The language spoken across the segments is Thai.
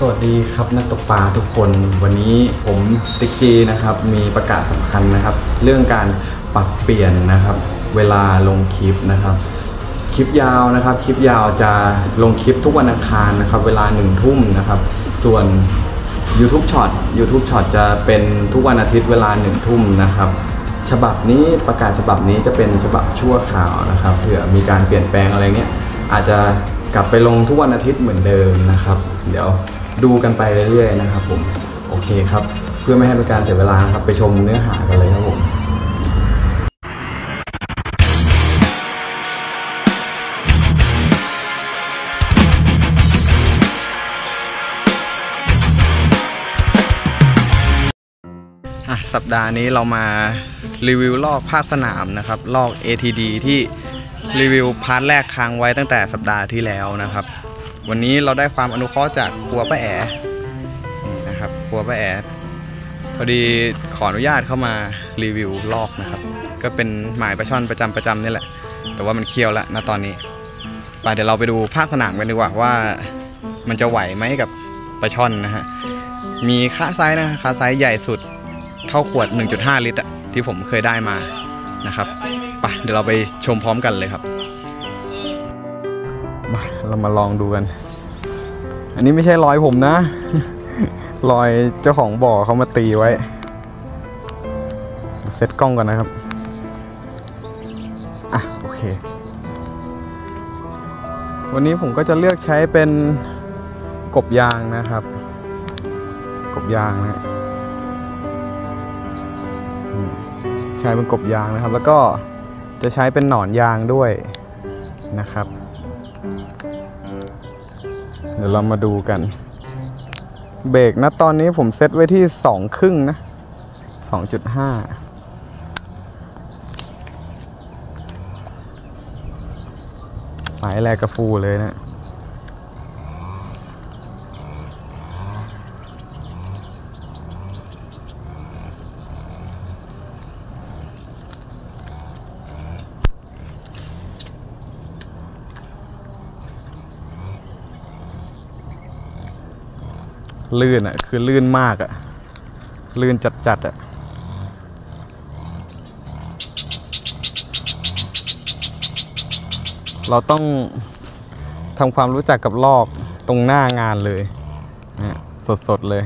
สวัสดีครับนักตกปลาทุกคน วันนี้ผมติ๊กจีนะครับมีประกาศสำคัญนะครับ เรื่องการปรับเปลี่ยนนะครับ เวลาลงคลิปนะครับ คลิปยาวนะครับ คลิปยาวจะลงคลิปทุกวันอังคารนะครับ เวลาหนึ่งทุ่มนะครับ ส่วน YouTube Short YouTube Short จะเป็นทุกวันอาทิตย์เวลาหนึ่งทุ่มนะครับ ฉบับนี้ประกาศฉบับนี้จะเป็นฉบับชั่วคราวนะครับเผื่อมีการเปลี่ยนแปลงอะไรเงี้ยอาจจะ กลับไปลงทุกวันอาทิตย์เหมือนเดิมนะครับ เดี๋ยวดูกันไปเรื่อยๆนะครับผมโอเคครับ เพื่อไม่ให้เป็นการเสียเวลาครับไปชมเนื้อหากันเลยครับผมอะสัปดาห์นี้เรามารีวิวลอกภาคสนามนะครับ ลอก ATD ที่ รีวิว part แรกค้างไว้ตั้งแต่สัปดาห์ที่แล้วนะครับ วันนี้เราได้ความอนุเคราะห์จากครัวป้าแอ๋นี่นะครับ ครัวป้าแอ๋พอดีขออนุญาตเข้ามารีวิวรอกนะครับ ก็เป็นหมายปลาช่อนประจำประจำนี่แหละ แต่ว่ามันเคี่ยวแล้วนะตอนนี้ไปเดี๋ยวเราไปดูภาคสนามกันดีกว่าว่า มันจะไหวไหมกับปลาช่อนนะฮะมีค่าไซส์นะค่าไซส์ใหญ่สุดเท่าขวด 1.5 ลิตรอะที่ผมเคยได้มานะครับ ไปเดี๋ยวเราไปชมพร้อมกันเลยครับมาเรามาลองดูกัน อันนี้ไม่ใช่รอยผมนะ รอยเจ้าของบ่อเขามาตีไว้ เซตกล้องก่อนนะครับ อะโอเค วันนี้ผมก็จะเลือกใช้เป็นกบยางนะครับ กบยางนะใช้เป็นกบยางนะครับ แล้วก็ จะใช้เป็นหนอนยางด้วยนะครับ เดี๋ยวเรามาดูกัน เบรกนะตอนนี้ผมเซตไว้ที่สองครึ่งนะสองจุดห้าหมายแรกกระฟูเลยนะ ลื่นอะ คือลื่นมากอะ ลื่นจัดๆอะเราต้องทำความรู้จักกับลอกตรงหน้างานเลยนะสดๆเลย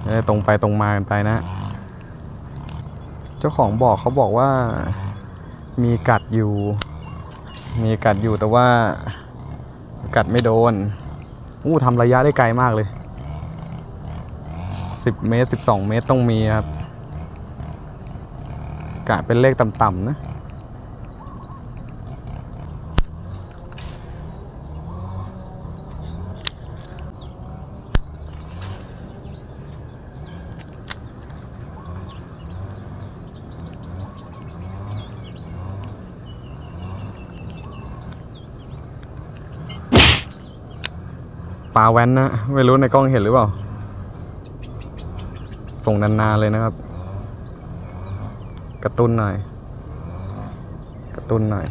ไม่ได้ตรงไปตรงมากันไปนะ เจ้าของบอกเขาบอกว่ามีกัดอยู่ มีกัดอยู่แต่ว่ากัดไม่โดนอู้ทำระยะได้ไกลมากเลย 10 เมตร 12 เมตรต้องมีครับ กะเป็นเลขต่ำๆนะปลาแว้นนะ ไม่รู้ในกล้องเห็นหรือเปล่า ส่งนานๆเลยนะครับ กระตุ้นหน่อย กระตุ้นหน่อย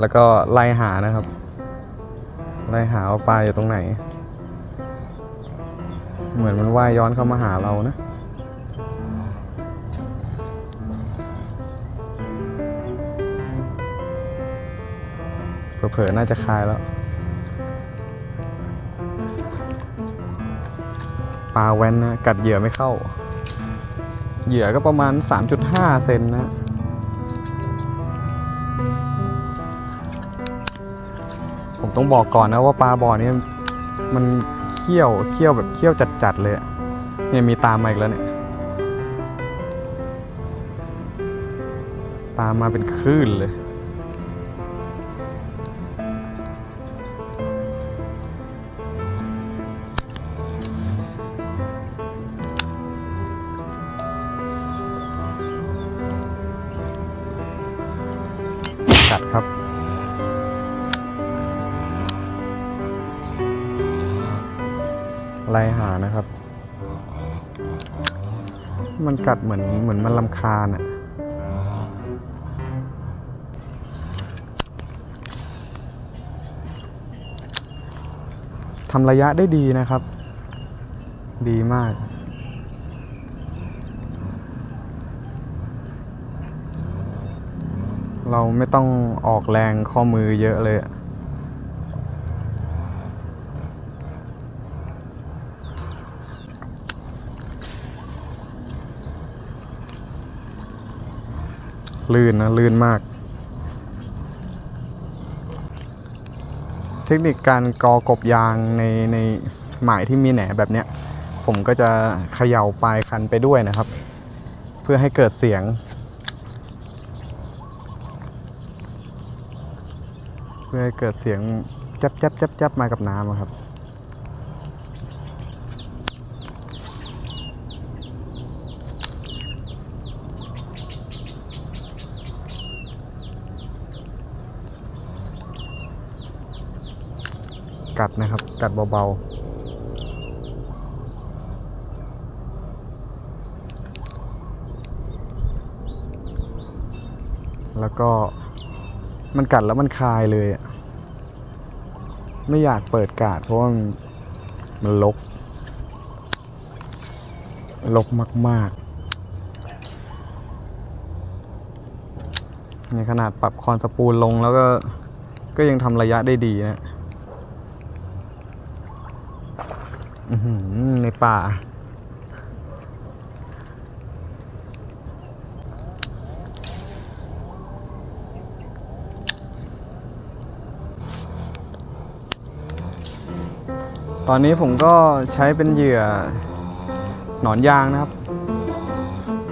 แล้วก็ไล่หานะครับ ไล่หาว่าปลาอยู่ตรงไหน เหมือนมันว่ายย้อนเข้ามาหาเรานะเผลอๆน่าจะคายแล้ว ปลาแว้นนะกัดเหยื่อไม่เข้า เหยื่อก็ประมาณ 3.5 เซนนะผมต้องบอกก่อนนะว่าปลาบ่อนี้มันเขี้ยวเขี้ยวแบบเขี้ยวจัดๆเลยเนี่ยมีตามมาอีกแล้วเนี่ยตามมาเป็นคลื่นเลย ไล่หานะครับ มันกัดเหมือนเหมือนมันลำคาญอะทำระยะได้ดีนะครับ ดีมาก เราไม่ต้องออกแรงข้อมือเยอะเลยอะ ลื่นนะลื่นมาก เทคนิคการกอกบยางในในหมายที่มีแหนแบบเนี้ย ผมก็จะเขย่าปลายคันไปด้วยนะครับ เพื่อให้เกิดเสียงเพื่อให้เกิดเสียงจับจับจับจับมากับน้ำครับ กัดนะครับ กัดเบาๆ แล้วก็มันกัดแล้วมันคายเลย ไม่อยากเปิดกาดเพราะว่ามันมันลก ลกมากๆในขนาดปรับคอนสปูลลงแล้วก็ก็ยังทำระยะได้ดีนะ อื้อหือ ในป่า ตอนนี้ผมก็ใช้เป็นเหยื่อหนอนยางนะครับ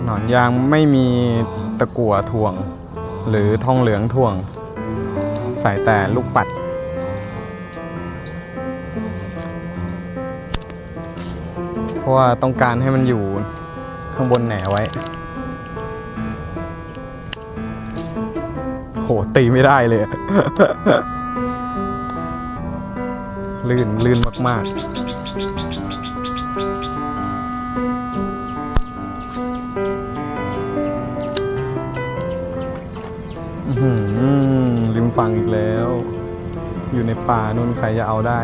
หนอนยางไม่มีตะกั่วถ่วง หรือทองเหลืองถ่วง ใส่แต่ลูกปัด ราะว่าต้องการให้มันอยู่ข้างบนแหนไว้ โหตีไม่ได้เลย ลื่นลื่นมากๆริมฝั่งอีกแล้ว อยู่ในป่านู่นใครจะเอาได้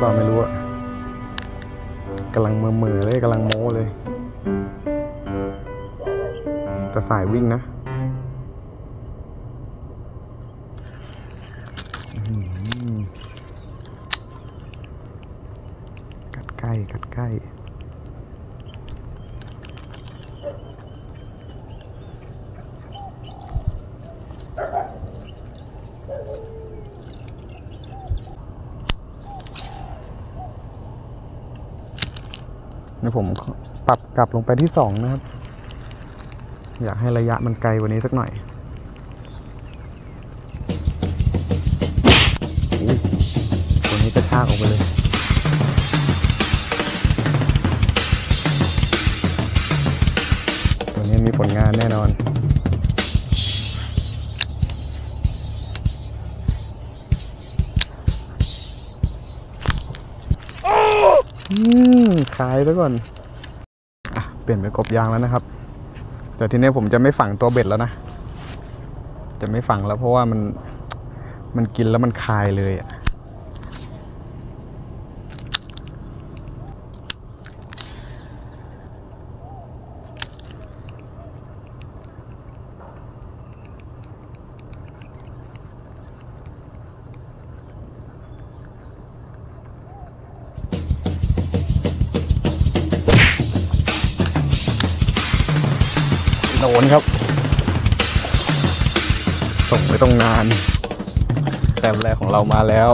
เปล่าไม่รู้อะกำลังเมื่อเมื่อๆเลยกำลังโม้เลย แต่สายวิ่งนะอื้อหือกัดใกล้กัดใกล้ นี่ผมปรับ กลับลงไปที่สองนะครับ อยากให้ระยะมันไกลกว่านี้สักหน่อยอุ๊ยตัวนี้กระชากออกไปเลยตัวนี้มีผลงานแน่นอนอืมขายซะก่อน ลี่ยนเป็นกบยางแล้วนะครับ แต่ทีนี้ผมจะไม่ฝังตัวเบ็ดแล้วนะ จะไม่ฝังแล้วเพราะว่ามันมันกินแล้วมันคายเลยอะ โดนครับส่งไปตรงนานแต้มแรกของเรามาแล้ว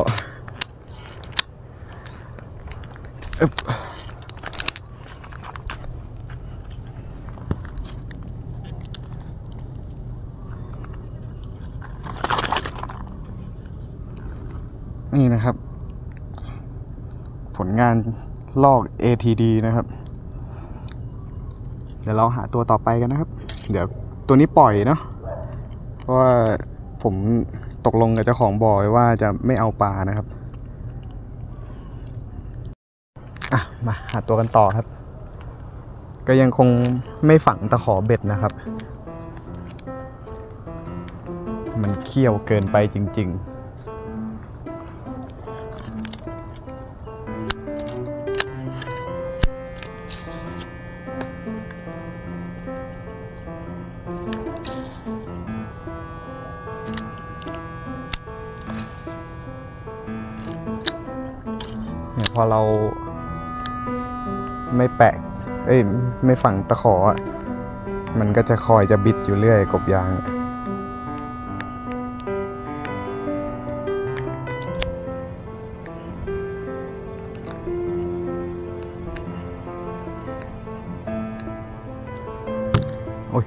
นี่นะครับ ผลงานลอก ATD นะครับ เดี๋ยวเราหาตัวต่อไปกันนะครับ เดี๋ยวตัวนี้ปล่อยเนาะเพราะว่าผมตกลงกับเจ้าของบ่อไว้ว่าจะไม่เอาปลานะครับอะมาหาตัวกันต่อครับ ก็ยังคงไม่ฝังตะขอเบ็ดนะครับ มันเคี่ยวเกินไปจริง ๆ อเราไม่แปะ เอ้ยไม่ฝังตะขอ มันก็จะคอยจะบิดอยู่เรื่อยกบยาง โอ้ย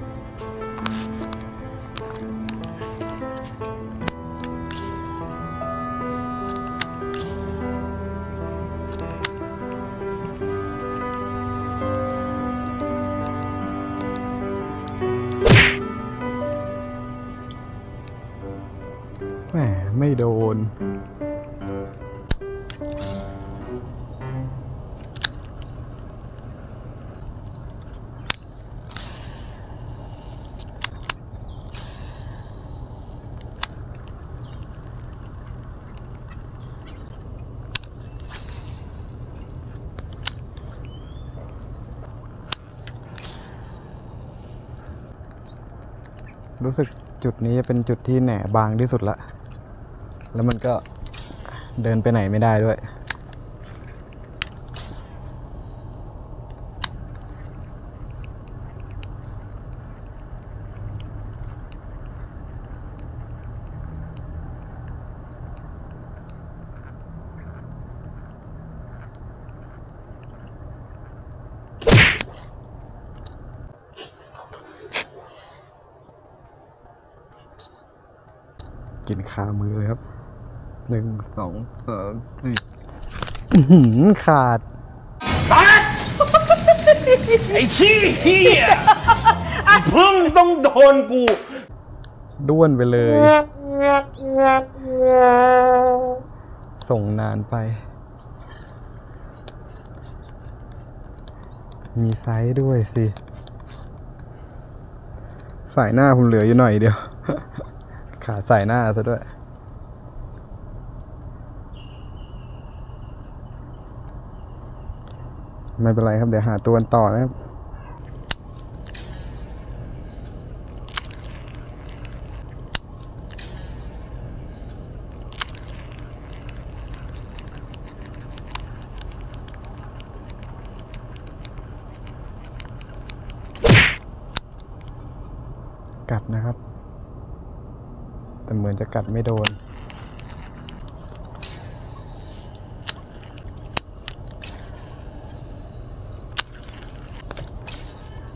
รู้สึกจุดนี้จะเป็นจุดที่แหน่บางที่สุดละ แล้วมันก็เดินไปไหนไม่ได้ด้วย กินคามือเลยครับหนึ่งสองสามสี่อื้อหือขาดไอ้ขี้เฮียเพิ่งต้องโดนกูด้วนไปเลย ส่งนานไป มีไซส์ด้วยสิ สายหน้าผมเหลืออยู่หน่อยเดียว ขาดสายหน้าซะด้วย ไม่เป็นไรครับ เดี๋ยวหาตัวกันต่อนะครับกัดนะครับ จะกัดไม่โดน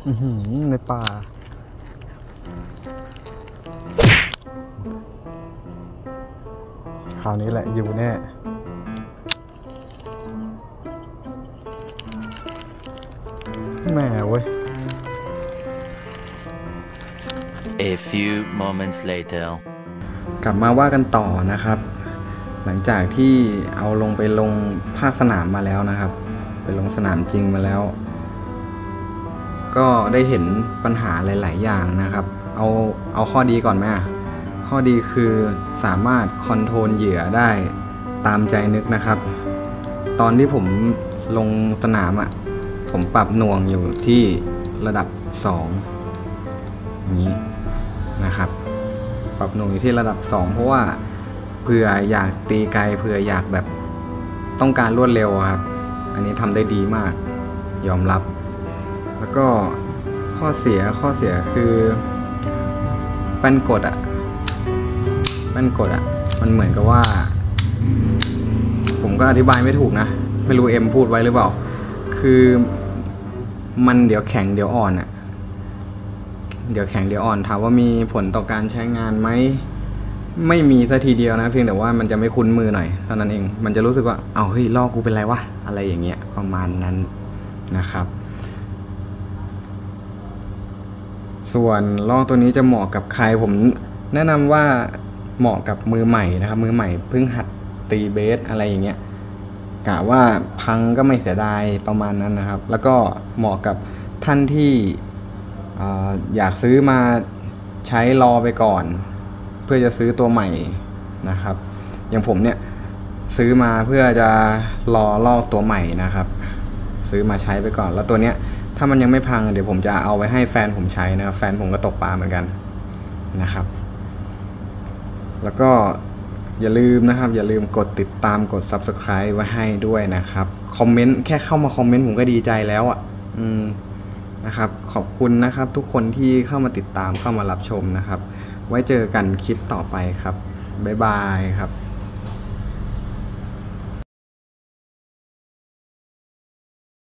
อือหือในป่า คราวนี้แหละอยู่แน่แหม่เว้ย A few moments later. กลับมาว่ากันต่อนะครับ หลังจากที่เอาลงไปลงภาคสนามมาแล้วนะครับ ไปลงสนามจริงมาแล้ว ก็ได้เห็นปัญหาหลาย ๆ อย่างนะครับ เอาเอาข้อดีก่อนไหมข้อดีคือสามารถคอนโทรลเหยื่อได้ตามใจนึกนะครับ ตอนที่ผมลงสนามอะ่ะ ผมปรับหน่วงอยู่ที่ระดับ 2 อย่างนี้นะครับ ปรับหน่วงอยู่ที่ระดับ 2 เพราะว่าเผื่ออยากตีไกลเผื่ออยากแบบต้องการรวดเร็วครับ อันนี้ทำได้ดีมาก ยอมรับ แล้วก็ข้อเสียข้อเสียคือแป้นกดอะแป้นกดอะมันเหมือนกับว่า ผมก็อธิบายไม่ถูกนะ ไม่รู้เอ็มพูดไว้หรือเปล่า คือมันเดี๋ยวแข็งเดี๋ยวอ่อนอะ เดี๋ยวแข็งเดี๋ยวอ่อนถามว่ามีผลต่อการใช้งานไหมไม่มีสัทีเดียวนะเพียงแต่ว่ามันจะไม่คุ้นมือหน่อยเท่านั้นเอง มันจะรู้สึกว่าเอาเฮ้ยลอกกูเป็นไรวะอะไรอย่างเงี้ยประมาณนั้นนะครับ ส่วนลอกตัวนี้จะเหมาะกับใครผมแนะนำว่าเหมาะกับมือใหม่นะครับ มือใหม่เพิ่งหัดตีเบสอะไรอย่างเงี้ยกะว่าพังก็ไม่เสียดายประมาณนั้นนะครับ แล้วก็เหมาะกับท่านที่ อยากซื้อมาใช้รอไปก่อน เพื่อจะซื้อตัวใหม่นะครับ อย่างผมเนี่ยซื้อมาเพื่อจะรอลอกตัวใหม่นะครับ ซื้อมาใช้ไปก่อน แล้วตัวเนี้ยถ้ามันยังไม่พังเดี๋ยวผมจะเอาไว้ให้แฟนผมใช้นะครับแฟนผมก็ตกปลาเหมือนกันนะครับ แล้วก็อย่าลืมนะครับ อย่าลืมกดติดตามกด subscribe ไว้ให้ด้วยนะครับ คอมเมนต์แค่เข้ามาคอมเมนต์ผมก็ดีใจแล้วอะ่ะ อืม นะครับ ขอบคุณนะครับทุกคนที่เข้ามาติดตามเข้ามารับชมนะครับ ไว้เจอกันคลิปต่อไปครับ บ๊ายบายครับ